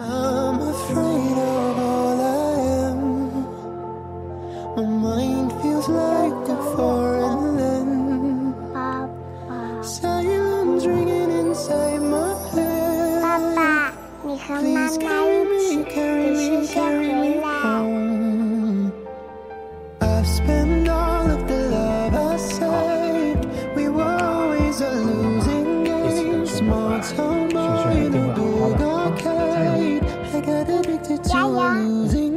I'm afraid of all I am. My mind feels like a foreign land. Silence ringing inside my head. Please carry me, carry me, carry me home. I've spent all of the love I saved. We were always a losing game. Small town boy. 加油